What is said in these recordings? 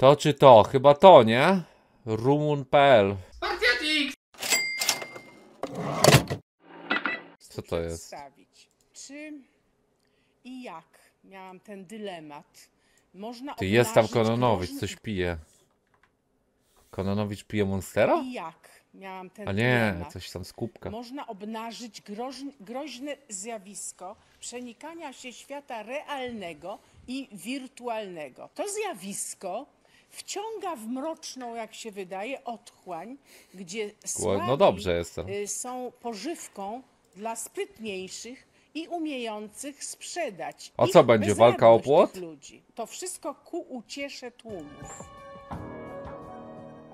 To czy to? Chyba to, nie? Rumun.pl Co to jest? przedstawić. Czy i jak miałam ten dylemat? Można Ty jest tam Kononowicz, coś pije. Kononowicz pije Monstera? I jak miałam ten A nie, dylemat? coś tam z kubka. Można obnażyć groźn, groźne zjawisko przenikania się świata realnego i wirtualnego. To zjawisko wciąga w mroczną, jak się wydaje, otchłań, gdzie słabi No dobrze jest to. y, są pożywką dla sprytniejszych i umiejących sprzedać. A co będzie, walka o płot? Ludzi. To wszystko ku uciesze tłumów.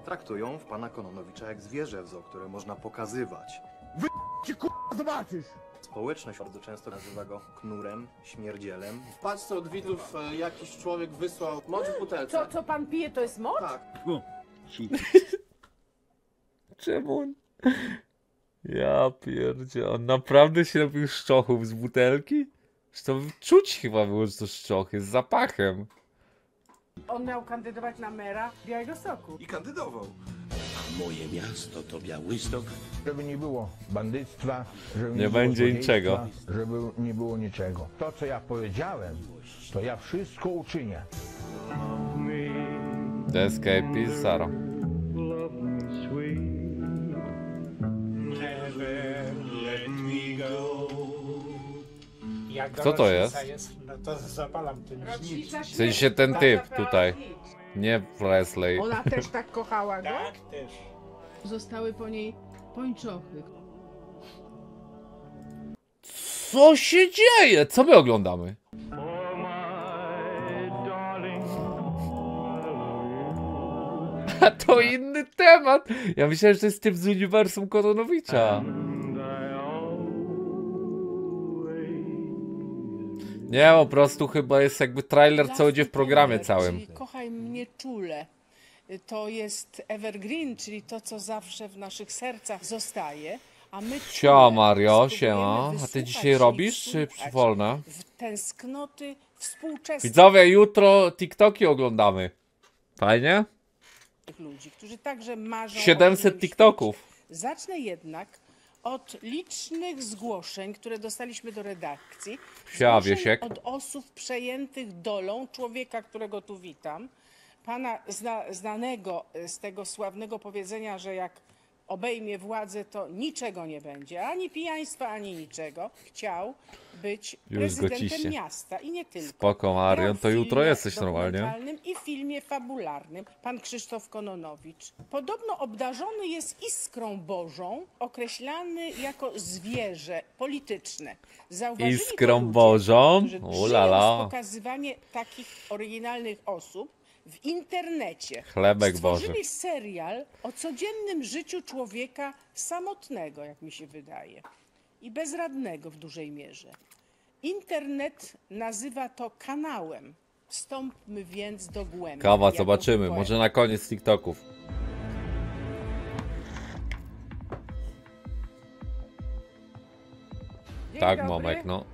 Traktują w pana Kononowicza jak zwierzę w zoo, które można pokazywać. Zobaczysz! Społeczność bardzo często nazywa go knurem, śmierdzielem. W paczce od widzów e, jakiś człowiek wysłał mocz w butelce. Co, co pan pije, to jest moc? Tak. Czemu on... Ja pierdzie, on naprawdę się robił szczochów z butelki? To czuć chyba było, że to szczochy z zapachem. On miał kandydować na mera Białego Soku. I kandydował. Moje miasto to Białystok. Żeby nie było bandyctwa, żeby Nie było będzie niczego. Żeby nie było niczego. To, co ja powiedziałem, to ja wszystko uczynię. Is Sara. Jak Kto to rocznica jest? No to zapalam ten. W sensie ten typ tutaj. Nie Presley. Ona też tak kochała go? Tak, też. Zostały po niej pończochy. Co się dzieje? Co my oglądamy? A to inny temat. Ja myślałem, że to jest typ z uniwersum Kononowicza. Nie, po prostu chyba jest jakby trailer, co będzie w programie całym. Kochaj mnie czule. To jest evergreen, czyli to, co zawsze w naszych sercach zostaje. A my czule Mario, siema. A ty dzisiaj robisz, czy wolna? W tęsknoty współczesnych Widzowie, jutro TikToki oglądamy. Fajnie? ludzi, którzy także marzą o 700 innym TikToków. świecie. Zacznę jednak od licznych zgłoszeń, które dostaliśmy do redakcji. Sia, Zgłoszeń Wiesiek. Od osób przejętych dolą człowieka, którego tu witam. Pana zna, znanego z tego sławnego powiedzenia, że jak obejmie władzę, to niczego nie będzie, ani pijaństwa, ani niczego. Chciał być Już prezydentem gociście. miasta i nie tylko. Spoko, Marian, to jutro jesteś normalnie. I w filmie fabularnym pan Krzysztof Kononowicz. Podobno obdarzony jest iskrą bożą, określany jako zwierzę polityczne. Zauważyli Iskrą ludzie, Bożą? którzy U żyją la la. z pokazywanie takich oryginalnych osób w internecie. Chlebek Boży. Stworzyli serial o codziennym życiu człowieka samotnego, jak mi się wydaje, i bezradnego w dużej mierze. Internet nazywa to kanałem. Wstąpmy więc do głębi. Kawa, zobaczymy. poeta. Może na koniec TikToków. Dzień Tak, dobry. Momek, no.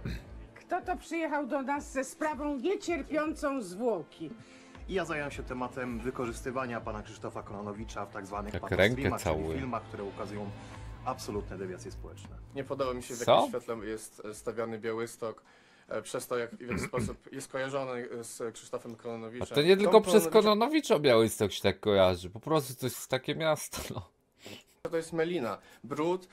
Kto to przyjechał do nas ze sprawą niecierpiącą zwłoki? I ja zająłem się tematem wykorzystywania pana Krzysztofa Kononowicza w tak zwanych Jak patostreamach, rękę czyli filmach, które ukazują absolutne dewiacje społeczne. Nie podoba mi się w jakim świetle jest e, stawiany Białystok. e, Przez to, jak, w jaki sposób jest kojarzony e, z Krzysztofem A Kononowiczem. to nie tylko Tom przez Kononowicz- Kononowicza Białystok się tak kojarzy. Po prostu to jest takie miasto, no. To jest melina. Brud,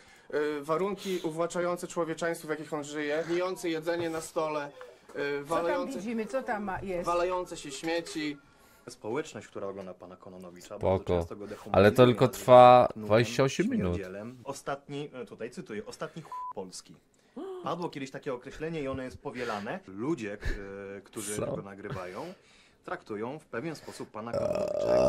warunki uwłaczające człowieczeństwo, w jakich on żyje, gnijące jedzenie na stole, Co tam walające, widzimy? Co tam ma- jest? walające się śmieci. Społeczność, która ogląda pana Kononowicza, Spoko. bardzo często go dehumanizuje, Ale to tylko nazywa trwa knurem, 28 minut. śmierdzielem. Ostatni, e, tutaj cytuję, ostatni ch... Polski. Padło kiedyś takie określenie i ono jest powielane. Ludzie, k- e, którzy Co? go nagrywają, traktują w pewien sposób pana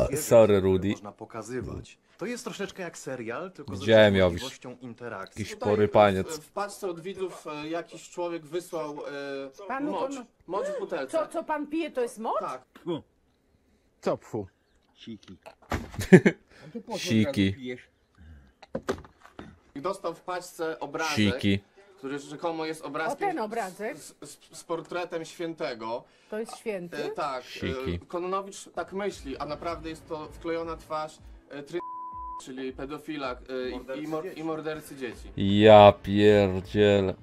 zwierzę, sorry, Rudy. można pokazywać. To jest troszeczkę jak serial, tylko z Widziałem, możliwością interakcji. Jakiś. W, paczce od widzów e, jakiś człowiek wysłał e, Panu mocz, Kono- mocz w butelce. Co, co pan pije, to jest moc? Tak. Co pfu? Siki. Siki. I dostał w paczce obrazek, Siki. Który rzekomo jest O obrazkiem ten obrazek, z, z, z portretem świętego. to jest święty. E, tak, Siki. e, Kononowicz tak myśli, a naprawdę jest to wklejona twarz e, try... czyli pedofila e, i- Mordercy i, mor- dzieci. i mordercy dzieci. Ja pierdziel.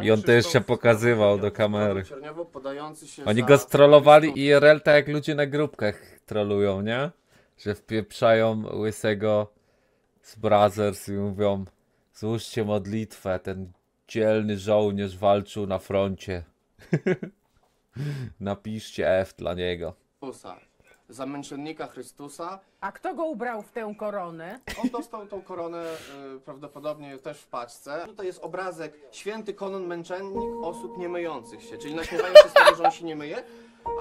I on to jeszcze Krzysztof pokazywał do kamery. Się Oni go strollowali IRL tak jak ludzie na grupkach trolują, nie? Że wpieprzają łysego z Brothers i mówią Złóżcie modlitwę, ten dzielny żołnierz walczył na froncie. Napiszcie F dla niego. Chrystusa, za męczennika Chrystusa. A kto go ubrał w tę koronę? On dostał tą koronę e, prawdopodobnie też w paczce. Tutaj jest obrazek święty konon męczennik osób niemyjących się, czyli naśmiewają się z tego, że on się nie myje.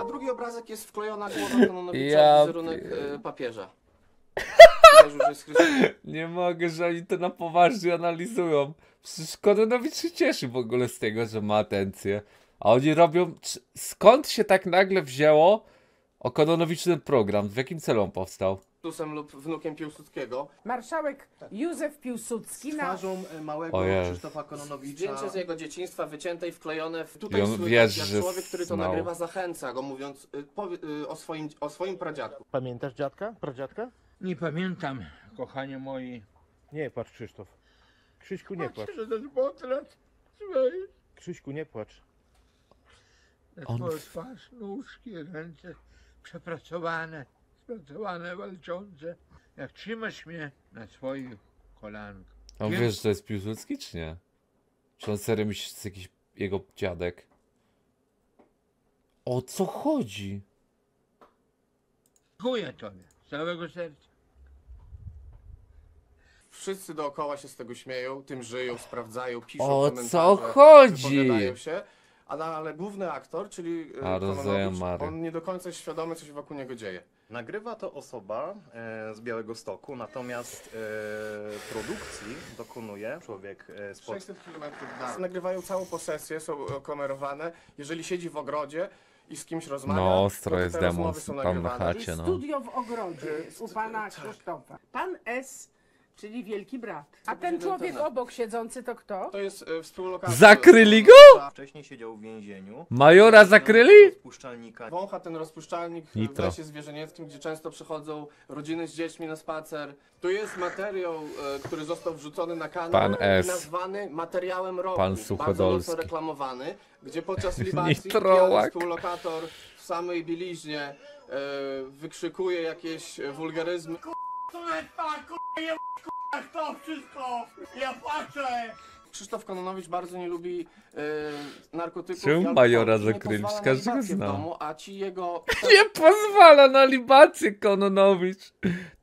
A drugi obrazek jest wklejona głowa Kononowicza Ja w wizerunek e, papieża. Chrystus. Nie mogę, że oni to na poważnie analizują. Przecież Kononowicz się cieszy w ogóle z tego, że ma atencję. A oni robią... Skąd się tak nagle wzięło o Kononowicz ten program? W jakim celu on powstał? Chrystusem lub wnukiem Piłsudskiego. Marszałek Józef Piłsudski na... twarzą e, małego O Jezu. Krzysztofa Kononowicza. Zdjęcie z jego dzieciństwa wycięte i wklejone w I tutaj słychać, wiesz, jak że człowiek, który to znał. nagrywa, zachęca go, mówiąc y, powie, y, o, swoim, o swoim pradziadku. Pamiętasz dziadka? Pradziadka? Nie pamiętam, kochanie moi. Nie płacz Krzysztof. Krzyśku nie płacz. Patrzę ten portret Krzyśku nie płacz. na On- twoją twarz, nóżki, ręce przepracowane, spracowane, walczące. Jak trzymasz mnie na swoich kolankach. On Wiem. wiesz, że to jest Piłsudski, czy nie? Czy on serio myśli, że to jest jakiś jego dziadek? O co chodzi? Dziękuję tobie z całego serca. Wszyscy dookoła się z tego śmieją, tym żyją, sprawdzają, piszą O komentarze, co chodzi? wypowiadają się. A no, ale główny aktor, czyli y, A, rozumiem, Kononowicz, Mary. on nie do końca jest świadomy, co się wokół niego dzieje. Nagrywa to osoba e, z Białego Stoku, natomiast e, produkcji dokonuje człowiek e, z Polski. 600 km dalej. Nagrywają całą posesję, są e, kamerowane. Jeżeli siedzi w ogrodzie i z kimś rozmawia, No, ostro to te jest rozmowy demon są tam na nagrywane. chacie, no. Studio w ogrodzie jest u pana Krzysztofa. Pan S, czyli wielki brat. A ten człowiek obok siedzący to kto? To jest e, współlokator. Zakryli go? Wcześniej siedział w więzieniu. Majora zakryli? Spuszczalnika. Wącha ten rozpuszczalnik w Nitro. lesie zwierzęcieckim, gdzie często przychodzą rodziny z dziećmi na spacer. Tu jest materiał, e, który został wrzucony na kanał Pan S. i nazwany materiałem roku. Pan Bardzo Suchodolski. mocno reklamowany, gdzie podczas libacji Nitrołak. pijany współlokator w samej bieliźnie e, wykrzykuje jakieś e, wulgaryzmy. Krzysztof Kononowicz bardzo nie lubi e, narkotyków. Czemu i alkoholu Majora i nie zakryli? pozwala na Każdy go libację w zna. domu, A ci jego Nie pozwala na libację Kononowicz.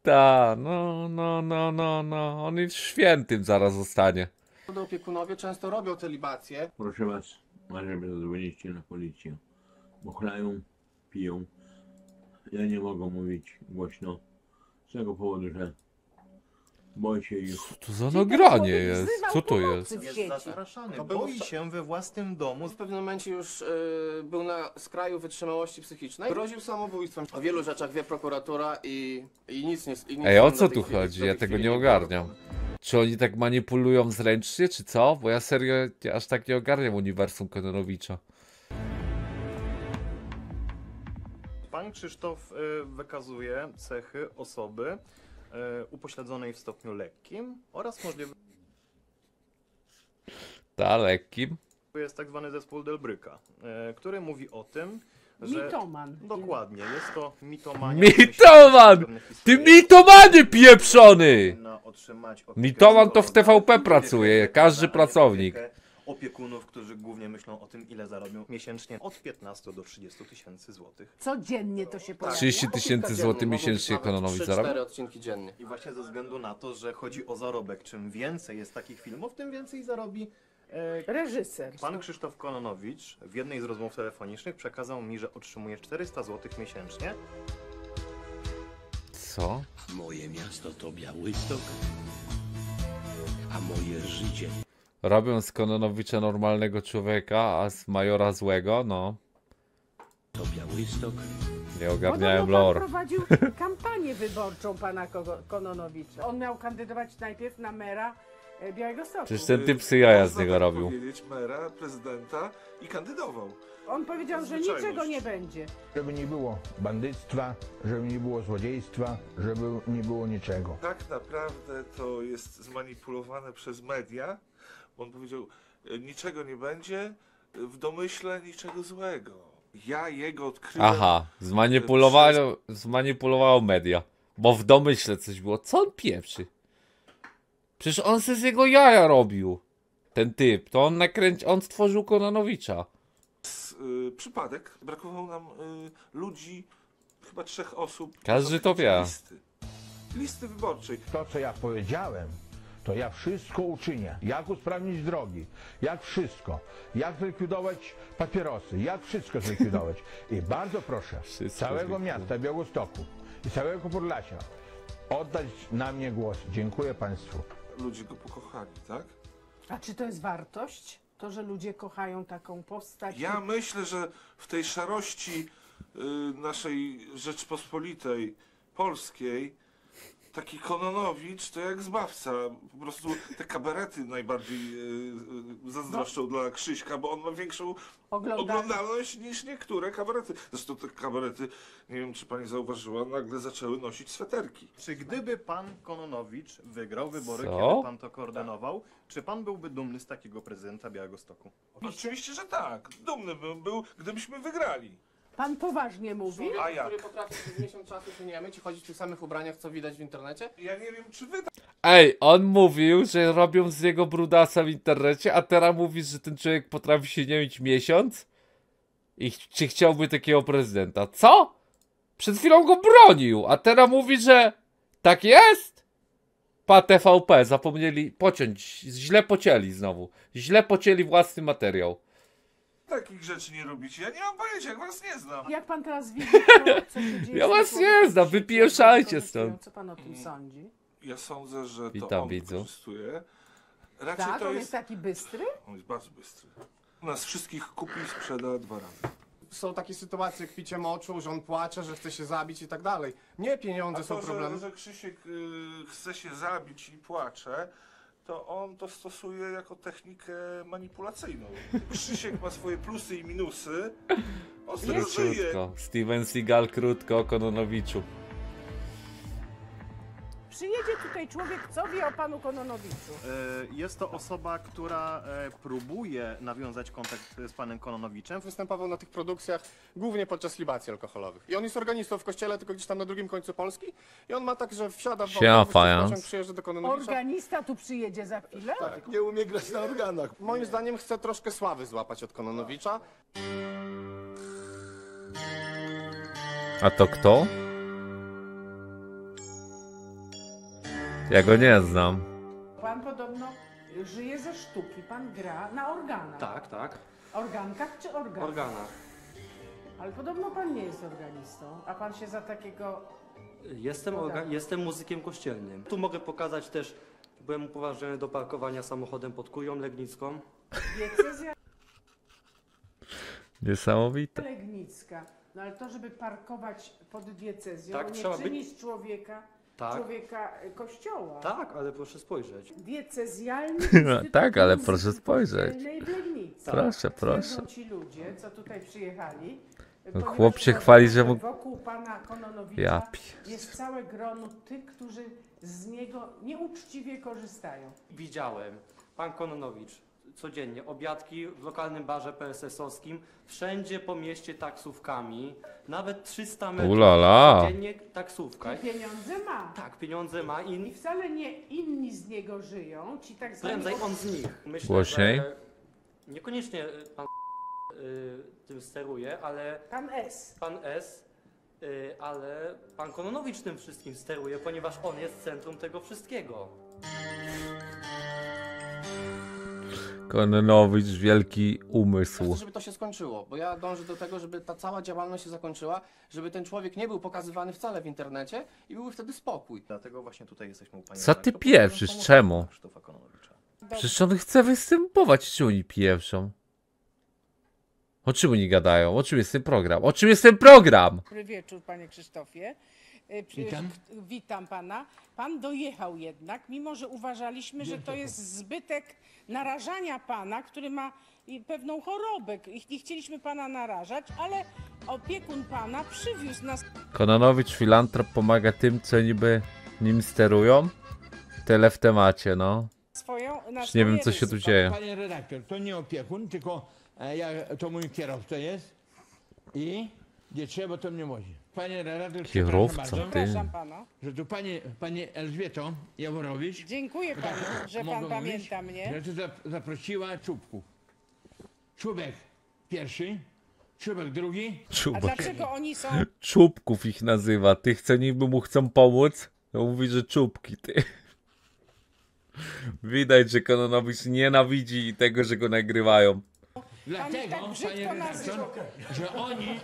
Ta, no, no, no, no, no. On jest świętym zaraz zostanie. opiekunowie często robią te libacje. Proszę was, może zadzwonicie na policję. Bo chlają, piją. Ja nie mogę mówić głośno. Z tego powodu, że boję się ich. Co to za ten nagranie jest? Co to jest? Jest zastraszany, To było boi się we własnym domu. W pewnym momencie już y, był na skraju wytrzymałości psychicznej. Groził samobójstwem. O wielu rzeczach wie prokuratura i, i nic nie i nic Ej, o co tej tu chwili- chodzi? do Ja tej tego chwili nie ogarniam. Czy oni tak manipulują zręcznie, czy co? Bo ja serio aż tak nie ogarniam uniwersum Kononowicza. Pan Krzysztof y, wykazuje cechy osoby y, upośledzonej w stopniu lekkim oraz możliwy Ta, lekkim. jest tak zwany zespół Delbryka, y, który mówi o tym, że... Mitoman. Dokładnie, jest to mitomania. Mitoman! pewnych Ty mitomanie pieprzony! Mitoman to w TVP pracuje, każdy pracownik. Opiekunów, którzy głównie myślą o tym, ile zarobią miesięcznie od 15 do 30 tysięcy złotych. Codziennie to się pojawia. 30 Po tysięcy złotych miesięcznie 3-4 zarabia? odcinki dziennie. I właśnie ze względu na to, że chodzi o zarobek, czym więcej jest takich filmów, tym więcej zarobi e, Reżyser. Pan Krzysztof Kononowicz w jednej z rozmów telefonicznych przekazał mi, że otrzymuje 400 zł miesięcznie. Co? Moje miasto to Białystok, a moje życie Robią z Kononowicza normalnego człowieka, a z Majora złego, no. to Białystok, Nie ogarniałem Podobno pan lore. prowadził kampanię wyborczą pana Kononowicza. On miał kandydować najpierw na mera e, Białegostoku. Przecież ten typ sy jaja z Można niego tak robił. powiedzieć, mera, prezydenta i kandydował. On powiedział, że Zwyczajność. niczego nie będzie. Żeby nie było bandyctwa, żeby nie było złodziejstwa, żeby nie było niczego. Tak naprawdę to jest zmanipulowane przez media. Bo On powiedział, e, niczego nie będzie, e, w domyśle niczego złego. Ja jego odkryłem. Aha, zmanipulowało, zmanipulowało media. Bo w domyśle coś było. Co on pieprzy? Przecież on se z jego jaja robił. Ten typ. To on nakręci, on stworzył Kononowicza. s- y, przypadek. Brakowało nam y, ludzi, chyba trzech osób. Każdy to wie. Listy. listy wyborczej. To, co ja powiedziałem, to ja wszystko uczynię. Jak usprawnić drogi, jak wszystko. Jak zlikwidować papierosy, jak wszystko zlikwidować. I bardzo proszę Wszystko całego zlikwidować. miasta Białostoku i całego Podlasia oddać na mnie głos. Dziękuję Państwu. Ludzie go pokochali, tak? A czy to jest wartość? To, że ludzie kochają taką postać? Ja myślę, że w tej szarości y, naszej Rzeczpospolitej Polskiej taki Kononowicz to jak zbawca. Po prostu te kabarety najbardziej y, y, zazdroszczą dla Krzyśka, bo on ma większą Ogląda... oglądalność niż niektóre kabarety. Zresztą te kabarety, nie wiem czy pani zauważyła, nagle zaczęły nosić sweterki. Czy gdyby pan Kononowicz wygrał wybory, Co? kiedy pan to koordynował, czy pan byłby dumny z takiego prezydenta Białegostoku? Oczywiście, że tak. Dumny bym był, gdybyśmy wygrali. Pan poważnie mówi? Człowiek, A jak? który potrafi przez miesiąc czasu się nie myć i chodzić w tych samych ubraniach, co widać w internecie. Ja nie wiem, czy wy Ej, on mówił, że robią z niego brudasa w internecie, a teraz mówisz, że ten człowiek potrafi się nie mieć miesiąc? I ch- czy chciałby takiego prezydenta? Co? Przed chwilą go bronił, a teraz mówi, że tak jest? Pa TVP, zapomnieli pociąć, źle pocięli znowu. Źle pocięli własny materiał. Takich rzeczy nie robicie. Ja nie mam pojęcia, jak was nie znam. Jak pan teraz widzi, to, co się dzieje Ja z was nie znam, wypieszajcie stąd. Co pan o tym sądzi? Ja sądzę, że to Witam, on widzu. wykorzystuje. Raczej Tak, to on jest... jest taki bystry? On jest bardzo bystry. Nas wszystkich kupi i sprzeda dwa razy. Są takie sytuacje jak picie moczu, że on płacze, że chce się zabić i tak dalej. Nie pieniądze są to, że, problemem. że Krzysiek y, chce się zabić i płacze, to on to stosuje jako technikę manipulacyjną. Krzysiek ma swoje plusy i minusy. On żyje. krótko. Steven Seagal krótko o Kononowiczu. Przyjedzie tutaj człowiek, co wie o panu Kononowiczu? E, Jest to osoba, która e, próbuje nawiązać kontakt z panem Kononowiczem. Występował na tych produkcjach głównie podczas libacji alkoholowych. I on jest organistą w kościele, tylko gdzieś tam na drugim końcu Polski. I on ma tak, że wsiada w Siema, autobus, pociąg, przyjeżdża do Kononowicza. Organista tu przyjedzie za chwilę? Tak, nie umie grać na organach. Moim zdaniem chce troszkę sławy złapać od Kononowicza. A to kto? Ja go nie znam. Pan podobno żyje ze sztuki, pan gra na organach. Tak, tak. Organkach czy organach? Organa. Ale podobno pan nie jest organistą, a pan się za takiego... Jestem, orga- jestem muzykiem kościelnym. Tu mogę pokazać też, byłem upoważniony do parkowania samochodem pod Kują Legnicką. Diecezja Niesamowite. Legnicka. No ale to, żeby parkować pod diecezją, Tak, nie trzeba być- czyni z człowieka Tak. człowieka e, kościoła. Tak, ale proszę spojrzeć. Diecezjalny No tak, ale proszę spojrzeć. Legnicy. Proszę, proszę. Twierdzą ci ludzie, co tutaj przyjechali. No, chłop się chwali, że mógł- Wokół pana Kononowicza Ja jest całe grono tych, którzy z niego nieuczciwie korzystają. Widziałem. Pan Kononowicz. Codziennie obiadki w lokalnym barze PSS-owskim, wszędzie po mieście taksówkami, nawet 300 metrów. Ulala. Codziennie taksówka. I pieniądze ma. Tak, pieniądze ma I i wcale nie inni z niego żyją, ci tak zwani... prędzej on z nich. Myślę, Głośniej. że niekoniecznie y, pan y, tym steruje, ale Pan S. pan S, y, ale pan Kononowicz tym wszystkim steruje, ponieważ on jest centrum tego wszystkiego. Kononowicz, wielki Ja umysł. chcę, żeby to się skończyło, bo ja dążę do tego, żeby ta cała działalność się zakończyła, żeby ten człowiek nie był pokazywany wcale w internecie i byłby wtedy spokój. Dlatego właśnie tutaj jesteśmy u pani Co ty pieprzysz? pomóc Czemu? Krzysztofa Kononowicza. Przecież on chce występować, czy oni pieprzą? O czym oni gadają? O czym jest ten program? O czym jest ten program? Dobry wieczór, panie Krzysztofie. Y, przy- Witam. k- witam pana. Pan dojechał jednak, mimo że uważaliśmy, że to jest zbytek narażania pana, który ma i pewną chorobę i nie chcieliśmy pana narażać, ale opiekun pana przywiózł nas Kononowicz filantrop pomaga tym, co niby nim sterują. Tyle w temacie, no. swoją na Już nie wiem, co się tu ryzyko. dzieje. Panie redaktor, to nie opiekun, tylko e, ja, to mój kierowca jest i gdzie trzeba, to mnie wozi. Panie redaktor, przepraszam Kierowca, bardzo, ty. Przepraszam pana. że tu pani, pani Elżbieto Jaworowicz Dziękuję panu, że mogę pan mówić, pamięta mnie. że tu zap- zaprosiła czubków. Czubek pierwszy, czubek drugi, A Czubek. dlaczego oni są Czubków ich nazywa. Tych, co niby mu chcą pomóc, to mówi, że czubki, ty. Widać, że Kononowicz nienawidzi tego, że go nagrywają. Dlatego, tak brzydko panie redaktor, że oni,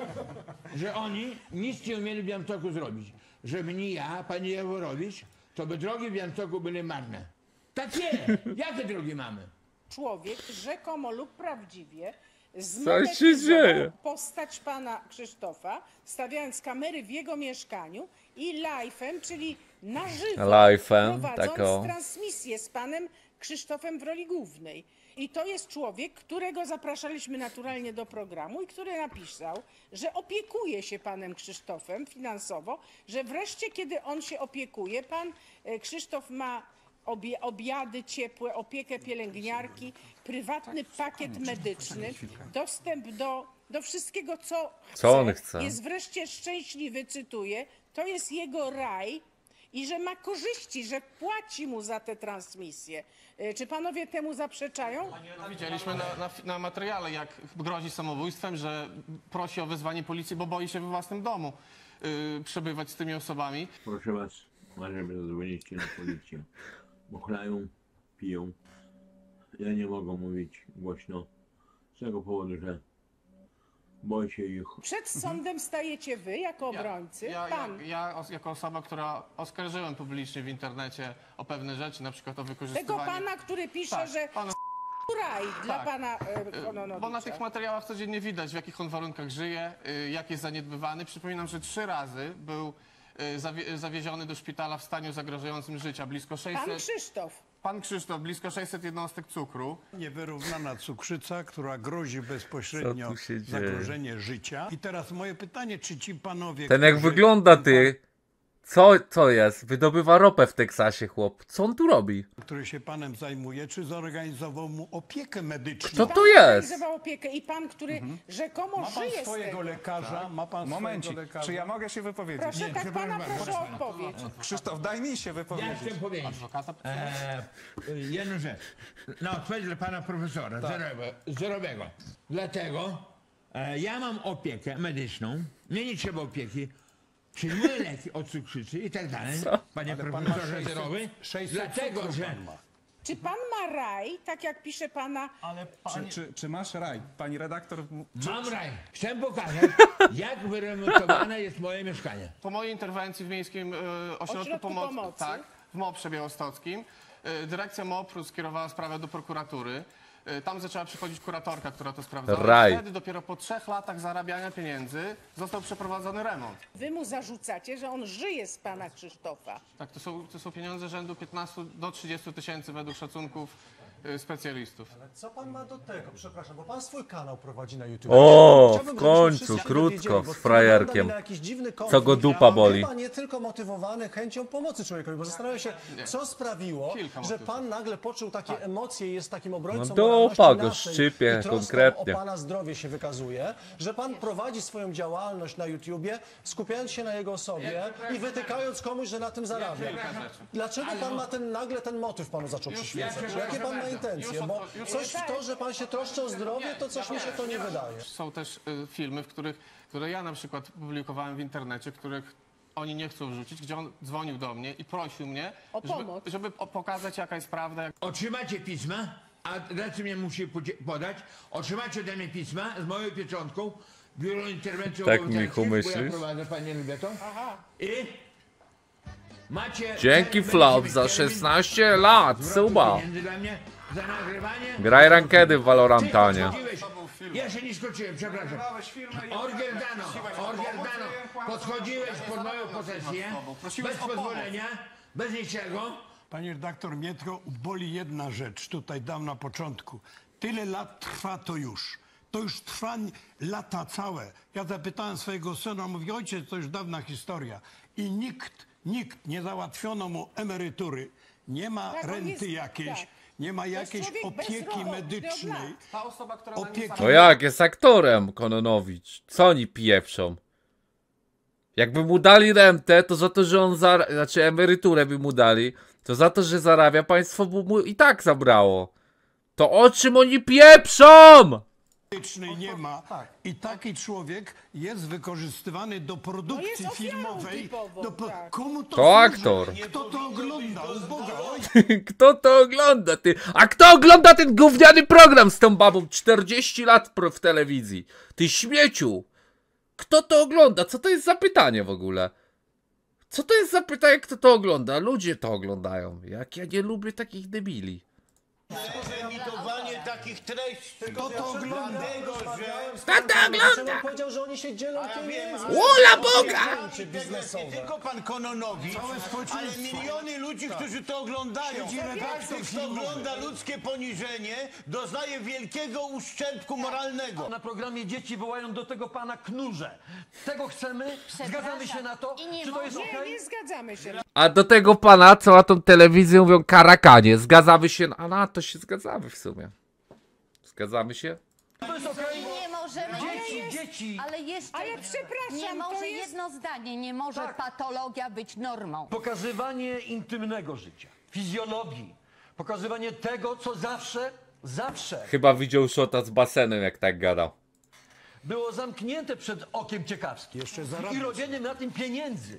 że oni nic nie umieli w Białymstoku zrobić. Żeby nie ja, pani Jaworowicz, to by drogi w Białymstoku były marne. Takie! Jakie drogi mamy? człowiek rzekomo lub prawdziwie się zmonetyzował dzieje? postać pana Krzysztofa, stawiając kamery w jego mieszkaniu i live'em, czyli na żywo, Live'em, prowadząc taką. transmisję z panem Krzysztofem w roli głównej. I to jest człowiek, którego zapraszaliśmy naturalnie do programu i który napisał, że opiekuje się panem Krzysztofem finansowo, że wreszcie, kiedy on się opiekuje, pan e, Krzysztof ma obie, obiady ciepłe, opiekę pielęgniarki, prywatny pakiet medyczny, dostęp do, do wszystkiego, co chce. Co on chce? Jest wreszcie szczęśliwy, cytuję, to jest jego raj i że ma korzyści, że płaci mu za te transmisje. E, Czy panowie temu zaprzeczają? Widzieliśmy na, na, na materiale, jak grozi samobójstwem, że prosi o wezwanie policji, bo boi się we własnym domu yy, przebywać z tymi osobami. Proszę was, żeby zadzwonicie na policję. Bo chlają, piją. Ja nie mogę mówić głośno. Z tego powodu, że boję się ich. Przed sądem stajecie wy jako obrońcy, Ja, pan. ja, ja os- jako osoba, która oskarżyłem publicznie w internecie o pewne rzeczy, na przykład o Tego wykorzystywanie... pana, który pisze, Tak, że pana- raj dla Tak. pana e, Bo na Kononowicza. tych materiałach codziennie widać, w jakich on warunkach żyje, y, jak jest zaniedbywany. Przypominam, że trzy razy był y, zawie- zawieziony do szpitala w stanie zagrażającym życia. Blisko 600... Pan Krzysztof. Pan Krzysztof, blisko 600 jednostek cukru. Niewyrównana cukrzyca, która grozi bezpośrednio Co tu się dzieje? zagrożenie życia. I teraz moje pytanie, czy ci panowie. Ten jak którzy- wygląda, ty. Co, co jest? Wydobywa ropę w Teksasie, chłop. Co on tu robi? Który się panem zajmuje, czy zorganizował mu opiekę medyczną? Kto to jest? organizował opiekę i pan, który rzekomo Ma pan żyje z swojego tego. lekarza? Ma pan Momencik, swojego lekarza? czy ja mogę się wypowiedzieć? Proszę, tak pana proszę o odpowiedź. Krzysztof, daj mi się Ja wypowiedzieć. chcę powiedzieć Adwokata. e, jedną rzecz. Na odpowiedź dla pana profesora zerowe- zerowego. Dlatego e, ja mam opiekę medyczną, mnie nie trzeba opieki, przyjmuję leki od cukrzycy i tak dalej, panie Ale pan ma profesorze 600 zerowy, 600 dlatego, że pan ma. Czy pan ma raj, tak jak pisze pana Czy, czy, czy masz raj? Pani redaktor, m- mam raj. Chcę pokazać, jak wyremontowane jest moje mieszkanie. Po mojej interwencji w Miejskim e, Ośrodku, Ośrodku Pomocy, Pomocy. Tak, w MOPrze białostockim, e, dyrekcja MOPR-u skierowała sprawę do prokuratury. E, Tam zaczęła przychodzić kuratorka, która to sprawdzała. Raj. Wtedy dopiero po trzech latach zarabiania pieniędzy został przeprowadzony remont. wy mu zarzucacie, że on żyje z pana Krzysztofa. Tak, to są, to są pieniądze rzędu 15 do 30 tysięcy według szacunków e, specjalistów. Co pan ma do tego? Przepraszam, bo pan swój kanał prowadzi na YouTube. O, w żebyśmy końcu, wszyscy krótko, bo z wygląda frajerkiem. mi na jakiś dziwny Co go konflikt, dupa boli. Chyba nie tylko motywowany chęcią pomocy człowiekowi, bo zastanawiam się, co sprawiło, Kilka że motywów. pan nagle poczuł takie emocje i jest takim obrońcą No dupa moralności go naszej szczypie i troską konkretnie. o pana zdrowie się wykazuje, że pan prowadzi swoją działalność na YouTubie, skupiając się na jego osobie i wytykając komuś, że na tym zarabia. Dlaczego pan ma ten nagle ten motyw panu zaczął przyświecać? Jakie pan ma intencje? Bo coś w to, że pan się troszczy o zdrowie, to coś mi się to nie wydaje. Są też y, filmy, w których, które ja na przykład publikowałem w internecie, których oni nie chcą wrzucić, gdzie on dzwonił do mnie i prosił mnie, O żeby, pomoc. żeby o- pokazać jaka jest prawda, jak Otrzymacie pisma, a adresy mnie musi podzie- podać. Otrzymacie ode mnie pisma z moją pieczątką, Biuro Interwencji Tak, Obywatelskich, Michu, bo ja myślisz? prowadzę, panie. I macie... Dzięki Flop za termin 16 lat, zwrotu suba. pieniędzy dla mnie za nagrywanie. Graj rankedy w Valoranta, nie? Był Jeszcze nie skończyłem, przepraszam. Nagrywałeś filmy i- Orgierdano, Prosiłeś o Orgierdano, pomoc, ja podchodziłeś pod moją posesję, bez pozwolenia, bez niczego. Panie redaktor, mnie tylko boli jedna rzecz, tutaj dam na początku. Tyle lat trwa to już. To już trwa lata całe. Ja zapytałem swojego syna, mówi, ojciec, to już dawna historia. I nikt, nikt nie załatwiono mu emerytury. Nie ma Tak, renty jest- jakiejś, tak. Nie ma jakiejś człowiek opieki medycznej. Ta osoba, która na nim Opieki No jak, jest aktorem Kononowicz. Co oni pieprzą? Jakby mu dali rentę, to za to, że on zara... znaczy emeryturę by mu dali, to za to, że zarabia, państwo by mu i tak zabrało. To o czym oni pieprzą? Medycznej nie ma. I taki człowiek jest wykorzystywany do No produkcji jest ofiarą filmowej. typową, do po- tak. Komu to, To aktor. Kto to ogląda? Kto to ogląda, ty? A kto ogląda ten gówniany program z tą babą? 40 lat pro- w telewizji. Ty śmieciu. Kto to ogląda? Co to jest za pytanie w ogóle? Co to jest za pytanie, kto to ogląda? Ludzie to oglądają. Jak ja nie lubię takich debili. Takich treści. Kto to ogląda? Kto to ogląda? Powiedział, że oni się dzielą pieniędzmi. Wola Boga! Czy biznesowe. Nie tylko pan Kononowicz, ale miliony ludzi, którzy to oglądają. Każdy, kto ogląda ludzkie poniżenie, doznaje wielkiego uszczerbku moralnego. Na programie dzieci wołają do tego pana knurze. Tego chcemy? Zgadzamy się na to? I nie Czy to jest może- Nie, okej? nie zgadzamy się. A do tego pana, co na tą telewizję mówią karakanie. Zgadzamy się. A na to się zgadzamy w sumie. Zgadzamy się? To jest okej? Nie możemy. Dzieci, dzieci. Ale jeszcze. Ale przepraszam, Nie to może jest- jedno zdanie, nie może Tak. patologia być normą. Pokazywanie intymnego życia, fizjologii, pokazywanie tego, co zawsze, zawsze Chyba widział szota z basenem, jak tak gadał. było zamknięte przed okiem ciekawskim Jeszcze i zarabiać. rodzeniem na tym pieniędzy.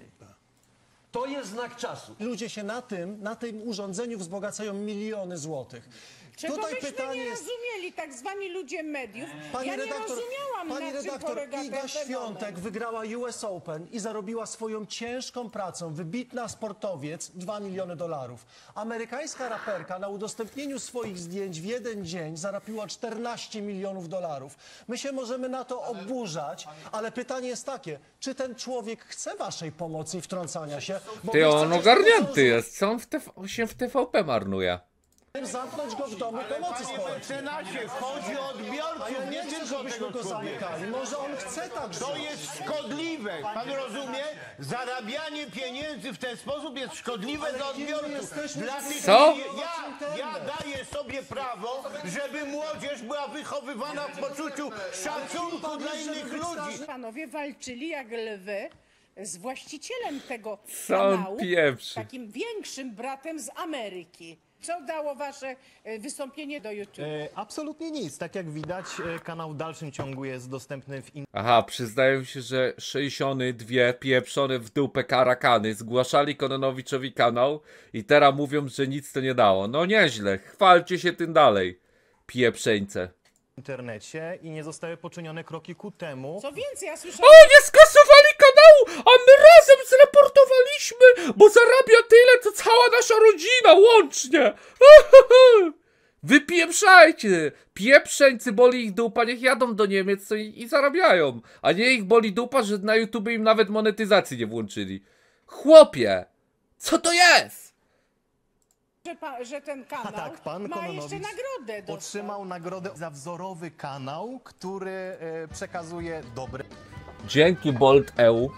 To jest znak czasu. Ludzie się na tym, na tym urządzeniu wzbogacają miliony złotych. Czego Tutaj byśmy pytanie nie jest... rozumieli, tak zwani ludzie mediów. Pani ja nie redaktor, rozumiałam, pani redaktor Iga ten Świątek wygrała US Open i zarobiła swoją ciężką pracą. Wybitna sportowiec 2 miliony dolarów. Amerykańska raperka na udostępnieniu swoich zdjęć w jeden dzień zarabiła 14 milionów dolarów. My się możemy na to oburzać, ale pytanie jest takie, czy ten człowiek chce waszej pomocy i wtrącania się? Bo Ty, on ogarnięty jest. Co on, w TV, on się w TVP marnuje? Zamknąć go w domu pomocy Panie społecznej. mecenasie, chodzi o odbiorców, ja nie nie chcę, tylko żebyśmy tego go człowieka. zamykali. Może on chce tak To zrobić. jest szkodliwe. Pan rozumie? Zarabianie pieniędzy w ten sposób jest szkodliwe dla odbiorców. jesteśmy Dla tych Co? ludzi- Ja, ja daję sobie prawo, żeby młodzież była wychowywana w poczuciu szacunku dla innych ludzi. Panowie walczyli jak lwy z właścicielem tego Co on kanału, pieprzy? takim większym bratem z Ameryki. Co dało wasze e, wystąpienie do YouTube? E, absolutnie nic. Tak jak widać, e, kanał w dalszym ciągu jest dostępny w Aha, przyznają się, że 62 pieprzone w dupę karakany zgłaszali Kononowiczowi kanał i teraz mówią, że nic to nie dało. No nieźle, chwalcie się tym dalej, pieprzeńce. internecie i nie zostały poczynione kroki ku temu, Co więcej, ja O, słyszałam, nie skasowali kanału, a my razem zreportowaliśmy, bo zarabia tyle, co cała nasza rodzina łącznie. Wypieprzajcie! Pieprzeńcy boli ich dupa, niech jadą do Niemiec co i, i zarabiają. A nie ich boli dupa, że na YouTube im nawet monetyzacji nie włączyli. Chłopie! Co to jest? że, pa, że ten kanał tak, pan ma jeszcze Kononowicz nagrodę. dostał. otrzymał nagrodę za wzorowy kanał, który e, przekazuje dobre Dzięki Bolt EU.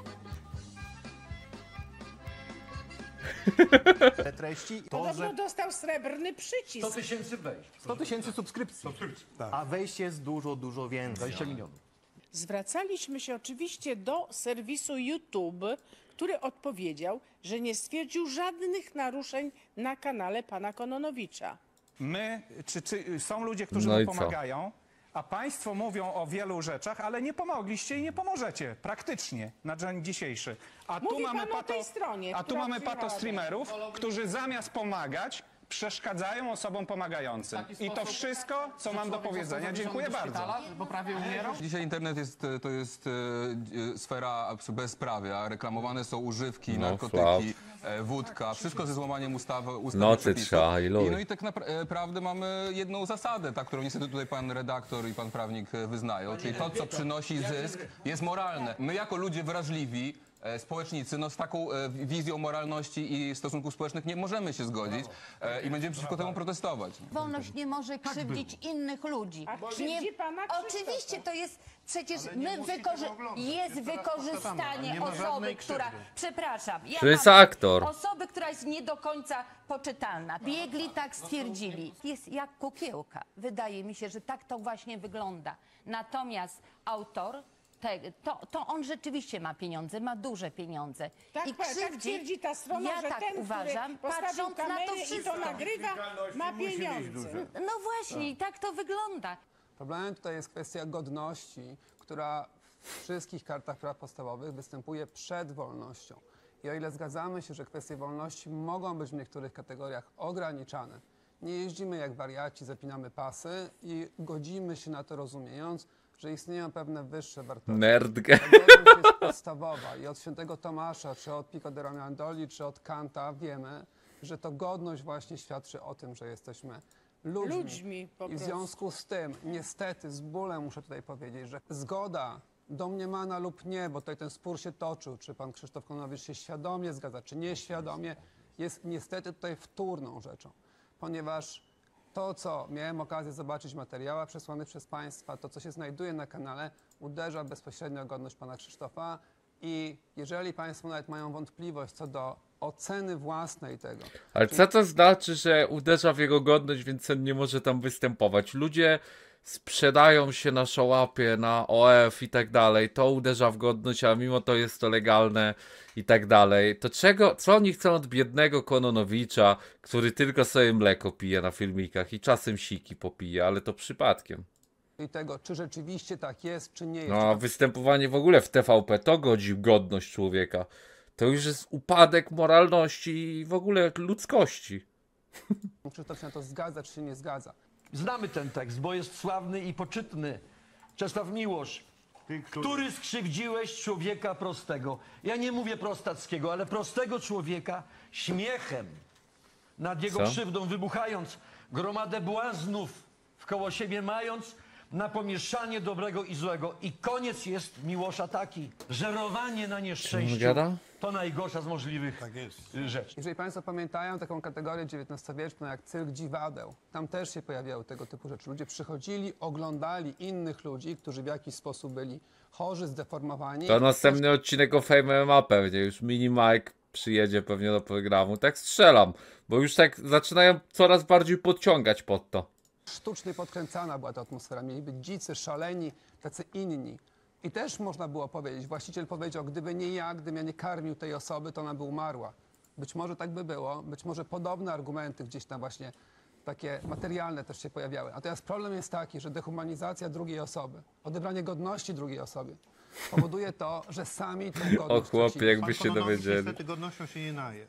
treści. To, Podobno że dostał srebrny przycisk. 100 tysięcy wejść. 100 tysięcy subskrypcji, a wejść jest dużo, dużo więcej. 20 milionów. Zwracaliśmy się oczywiście do serwisu YouTube, który odpowiedział, że nie stwierdził żadnych naruszeń na kanale pana Kononowicza. My, czy, czy są ludzie, którzy No mu i co? pomagają, a państwo mówią o wielu rzeczach, ale nie pomogliście i nie pomożecie praktycznie na dzień dzisiejszy. A Mówi pan o tej stronie, a tu która mamy przyjechała pato streamerów, którzy zamiast pomagać, przeszkadzają osobom pomagającym. I to wszystko, co mam do powiedzenia. Dziękuję bardzo. Bo prawie umierał? Dzisiaj internet jest, e, to jest e, e, sfera bezprawia. Reklamowane są używki, No, narkotyki, e, wódka, wszystko ze złamaniem ustawy. ustawy Nocy przepisów. trzeba i luj. I, no i tak naprawdę mamy jedną zasadę, ta, którą niestety tutaj pan redaktor i pan prawnik e, wyznają, czyli to, co przynosi zysk, jest moralne. My jako ludzie wrażliwi, e, społecznicy, no z taką e, wizją moralności i stosunków społecznych nie możemy się zgodzić e, i będziemy przeciwko temu protestować. Wolność nie może krzywdzić innych ludzi. A krzywdzi pana Krzysztofa. Oczywiście to jest przecież my wykorzy... jest wykorzystanie Nie ma osoby, żadnej która. krzywdy. Przepraszam. Ja To jest mam aktor. Osoby, która jest nie do końca poczytalna. Biegli tak stwierdzili. Jest jak kukiełka. Wydaje mi się, że tak to właśnie wygląda. Natomiast autor. Te, to, to on rzeczywiście ma pieniądze, ma duże pieniądze. Tak, I tak krzywdzi, twierdzi ta strona, ja że tak ten, uważam, który patrząc na to wszystko. to nagrywa, ma pieniądze. No właśnie, i tak to wygląda. Problemem tutaj jest kwestia godności, która w wszystkich kartach praw podstawowych występuje przed wolnością. I o ile zgadzamy się, że kwestie wolności mogą być w niektórych kategoriach ograniczane, nie jeździmy jak wariaci, zapinamy pasy i godzimy się na to rozumiejąc, że istnieją pewne wyższe wartości. Nerdge. Jest podstawowa i od świętego Tomasza, czy od Pico de Romiandoli, czy od Kanta wiemy, że to godność właśnie świadczy o tym, że jesteśmy ludźmi. Ludźmi po I w związku z tym, niestety, z bólem muszę tutaj powiedzieć, że zgoda domniemana lub nie, bo tutaj ten spór się toczył, czy pan Krzysztof Konowicz się świadomie zgadza, czy nieświadomie, jest niestety tutaj wtórną rzeczą, ponieważ to, co miałem okazję zobaczyć w materiałach przesłanych przez Państwa, to, co się znajduje na kanale, uderza bezpośrednio o godność Pana Krzysztofa i jeżeli Państwo nawet mają wątpliwość co do oceny własnej tego, Ale co to znaczy, że uderza w jego godność, więc on nie może tam występować? Ludzie sprzedają się na szałapie, na OF i tak dalej. To uderza w godność, a mimo to jest to legalne i tak dalej. To czego, co oni chcą od biednego Kononowicza, który tylko sobie mleko pije na filmikach i czasem siki popije, ale to przypadkiem. i tego, czy rzeczywiście tak jest, czy nie jest. No, a występowanie w ogóle w TVP to godzi w godność człowieka. To już jest upadek moralności i w ogóle ludzkości. Krzysztof się na to zgadza, czy się nie zgadza. Znamy ten tekst, bo jest sławny i poczytny. Czesław Miłosz. Który skrzywdziłeś człowieka prostego? Ja nie mówię prostackiego, ale prostego człowieka śmiechem nad jego Co? krzywdą wybuchając, gromadę błaznów wkoło siebie mając, na pomieszanie dobrego i złego. I koniec jest Miłosza taki. Żerowanie na nieszczęściu gada? to najgorsza z możliwych rzeczy. Jeżeli Państwo pamiętają taką kategorię XIX-wieczną jak cyrk dziwadeł, tam też się pojawiały tego typu rzeczy. Ludzie przychodzili, oglądali innych ludzi, którzy w jakiś sposób byli chorzy, zdeformowani. To następny odcinek o Fame MMA pewnie. Już Mini Mike przyjedzie pewnie do programu. Tak strzelam, bo już tak zaczynają coraz bardziej podciągać pod to. Sztucznie podkręcana była ta atmosfera. Mieli być dzicy, szaleni, tacy inni. I też można było powiedzieć, właściciel powiedział, gdyby nie ja, gdybym ja nie karmił tej osoby, to ona by umarła. Być może tak by było, być może podobne argumenty gdzieś tam właśnie takie materialne też się pojawiały. Natomiast problem jest taki, że dehumanizacja drugiej osoby, odebranie godności drugiej osobie powoduje to, że sami tą godność O chłopie, tracimy. jakby się dowiedzieli. Niestety godnością się nie naje.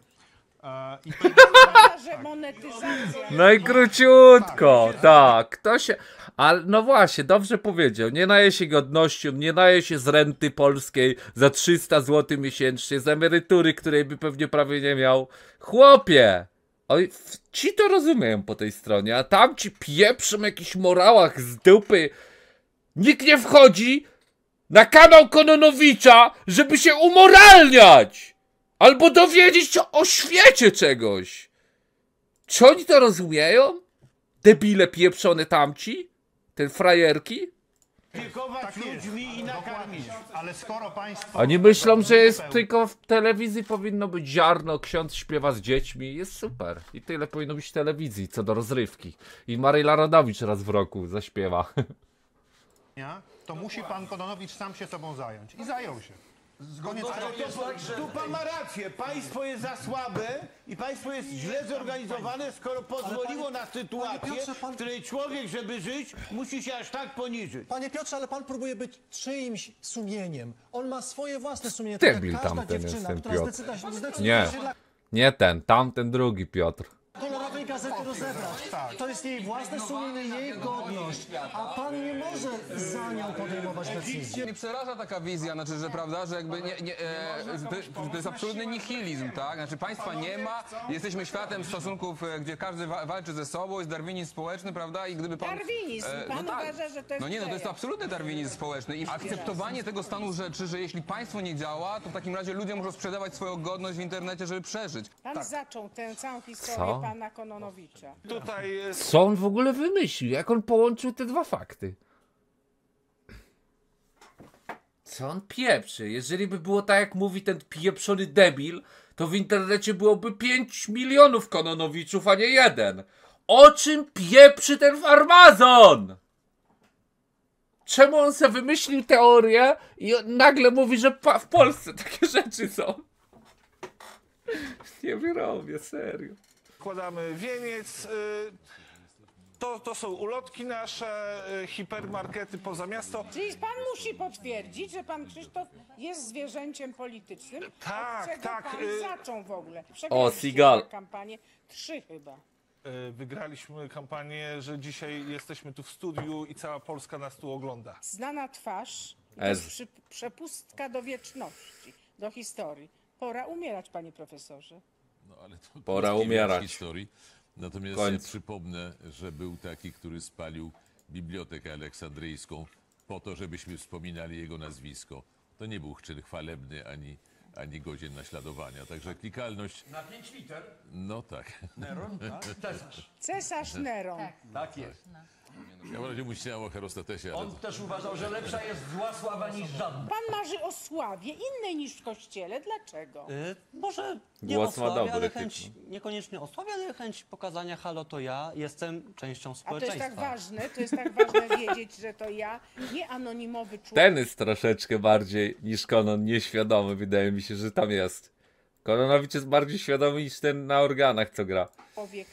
E, I Prawda, że monetyzacja. No i króciutko, tak. Kto się. Ale no właśnie, dobrze powiedział. Nie naje się godnością, nie naje się z renty polskiej za 300 zł miesięcznie, z emerytury, której by pewnie prawie nie miał. Chłopie! Oj, ci to rozumieją po tej stronie, a tam ci pieprzą jakichś morałach z dupy. Nikt nie wchodzi na kanał Kononowicza, żeby się umoralniać! Albo dowiedzieć się o świecie czegoś. Czy oni to rozumieją? Debile pieprzone tamci? Ten frajerki? Opiekować ludźmi i nakarmić. Ale skoro państwo... Oni myślą, że jest tylko w telewizji powinno być ziarno, ksiądz śpiewa z dziećmi, jest super. I tyle powinno być w telewizji, co do rozrywki. I Maryla Rodowicz raz w roku zaśpiewa. to musi pan Kononowicz sam się sobą zająć. I zajął się. Ale kropka. to, tu pan ma rację. Państwo jest za słabe i państwo jest źle zorganizowane, skoro pozwoliło na sytuację, Piotrze, pan- w której człowiek, żeby żyć, musi się aż tak poniżyć. Panie Piotrze, ale pan próbuje być czyimś sumieniem. On ma swoje własne sumienie. Tak jak każda tamten jest dziewczyna, ten która Piotr. zdecyduje, zdecyduje Nie, się dla nie ten, tamten drugi Piotr. Kolorowej gazety rozebrać. Tak. To jest jej własne sumienie, jej godność, a pan nie może za nią podejmować decyzji. Nie przeraża taka wizja, znaczy, że prawda, że jakby nie, nie, e, to, to jest absolutny nihilizm, tak? Znaczy państwa nie ma, jesteśmy światem stosunków, e, gdzie każdy wa walczy ze sobą, jest darwinizm społeczny, prawda? I gdyby pan... Darwinizm. Pan uważa, że to jest No nie, no to jest absolutny darwinizm społeczny i akceptowanie tego stanu rzeczy, że jeśli państwo nie działa, to w takim razie ludzie muszą sprzedawać swoją godność w internecie, żeby przeżyć. Pan zaczął tę całą historię Co? Pana Kononowicza. Tutaj jest Co on w ogóle wymyślił? Jak on połączył te dwa fakty? Co on pieprzy? Jeżeli by było tak, jak mówi ten pieprzony debil, to w internecie byłoby 5 milionów kononowiczów, a nie jeden. O czym pieprzy ten farmazon? Czemu on sobie wymyślił teorię i nagle mówi, że w Polsce takie rzeczy są? Nie wyrobię, serio. Kładamy wieniec. y, To, to są ulotki nasze, y, hipermarkety poza miasto. Czyli pan musi potwierdzić, że pan Krzysztof jest zwierzęciem politycznym, Tak, od czego tak, pan y- zaczął w ogóle. Przegraliście tę kampanię. Trzy chyba. Wygraliśmy kampanię, że dzisiaj jesteśmy tu w studiu i cała Polska nas tu ogląda. Znana twarz, to jest przy, przepustka do wieczności, do historii. Pora umierać, panie profesorze. No, ale to Pora umierać. historii. Natomiast Końcu. ja przypomnę, że był taki, który spalił Bibliotekę Aleksandryjską po to, żebyśmy wspominali jego nazwisko. To nie był czyn chwalebny ani, ani godzien naśladowania. Także klikalność, Na 5 liter no tak. Neron, tak? Cesarz. Cesarz Neron. Tak jest. Ja bardziej myślałem o Herostatesie, ale On też uważał, że lepsza jest zła sława niż żadna. Pan marzy o sławie innej niż w kościele. Dlaczego? Y, Może nie Głos o ma sławie, dobry ale typ, chęć, niekoniecznie o sławie, ale chęć pokazania halo to ja, jestem częścią A to jest społeczeństwa. tak ważne, to jest tak ważne wiedzieć, że to ja, nie anonimowy człowiek. Ten jest troszeczkę bardziej niż Konon nieświadomy, wydaje mi się, że tam jest. Kononowicz jest bardziej świadomy niż ten na organach, co gra. człowiek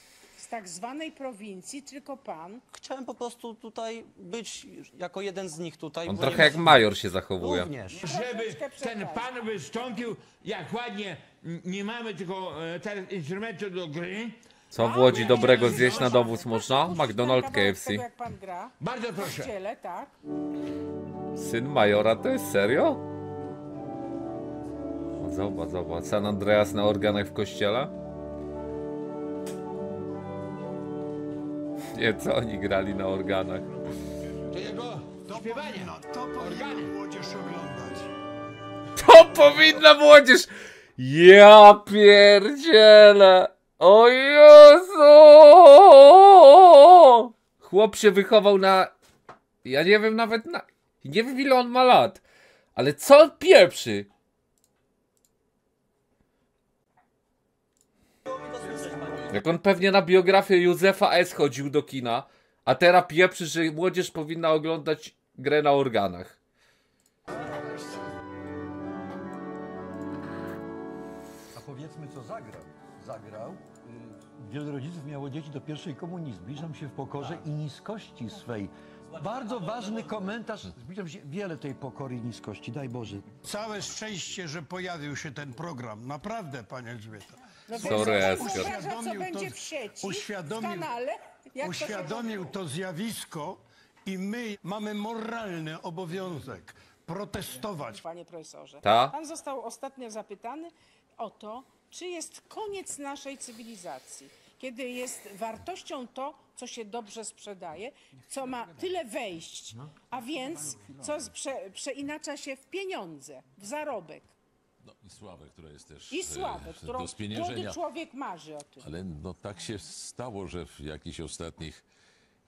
z tak zwanej prowincji, tylko pan. Chciałem po prostu tutaj być jako jeden z nich tutaj. On bo trochę nie jak major się zachowuje. Również. Żeby ten pan wystąpił, jak ładnie, n- nie mamy tylko e, teraz instrumentu do gry. Co w Łodzi dobrego zjeść na dowóz można? McDonald's KFC. Jak pan gra. Bardzo W proszę. tak. Syn majora to jest serio? O, Zobacz, zobacz. San Andreas na organach w kościele? Nie, co oni grali na organach? To jego śpiewanie. To powinna młodzież oglądać. To powinna młodzież! Ja pierdzielę! O Jezu! Chłop się wychował na... Ja nie wiem nawet na... Nie wiem ile on ma lat. Ale co on pieprzy? Jak on pewnie na biografię Józefa S. chodził do kina, a teraz pieprzy, że młodzież powinna oglądać grę na organach. A powiedzmy, co zagrał. Zagrał. y, Wielu rodziców miało dzieci do pierwszej komunii. Zbliżam się w pokorze i niskości swej. Bardzo ważny komentarz. Zbliżam się wiele tej pokory i niskości. Daj Boże. Całe szczęście, że pojawił się ten program. Naprawdę, panie Elżbieta. No bo Sorry, uważa, co będzie w sieci, uświadomił, w kanale, jak to uświadomił to zjawisko i my mamy moralny obowiązek protestować. Panie profesorze, Ta? pan został ostatnio zapytany o to, czy jest koniec naszej cywilizacji, kiedy jest wartością to, co się dobrze sprzedaje, co ma tyle wejść, a więc co prze, przeinacza się w pieniądze, w zarobek No i sławę, która jest też i sławę, e, którą do młody spieniężenia. człowiek marzy o tym. Ale no tak się stało, że w jakichś ostatnich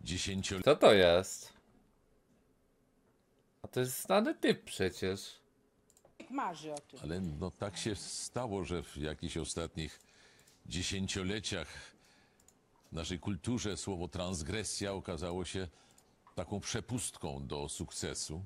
dziesięcioleciach Co to jest? A to jest znany typ przecież. Marzy o tym. Ale no tak się stało, że w jakichś ostatnich dziesięcioleciach w naszej kulturze słowo transgresja okazało się taką przepustką do sukcesu,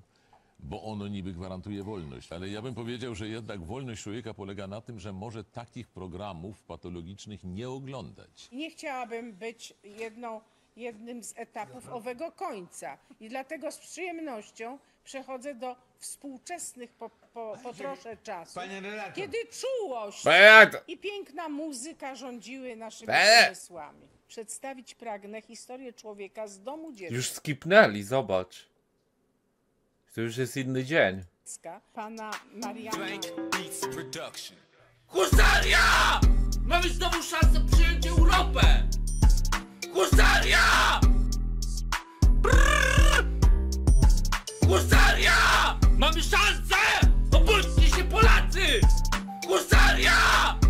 bo ono niby gwarantuje wolność. Ale ja bym powiedział, że jednak wolność człowieka polega na tym, że może takich programów patologicznych nie oglądać. Nie chciałabym być jedną, jednym z etapów owego końca i dlatego z przyjemnością przechodzę do współczesnych po, po, po trosze czasów, Panie redaktor. kiedy czułość Panie redaktor. i piękna muzyka rządziły naszymi Panie- umysłami. przedstawić pragnę historię człowieka z domu dziecka. Już skipnęli, zobacz. To już jest inny dzień. Pana Mariana. Husaria! Mamy znowu szansę przyjąć Europę! Husaria! Brrr! Husaria! Mamy szansę! Obudźcie się Polacy! Husaria!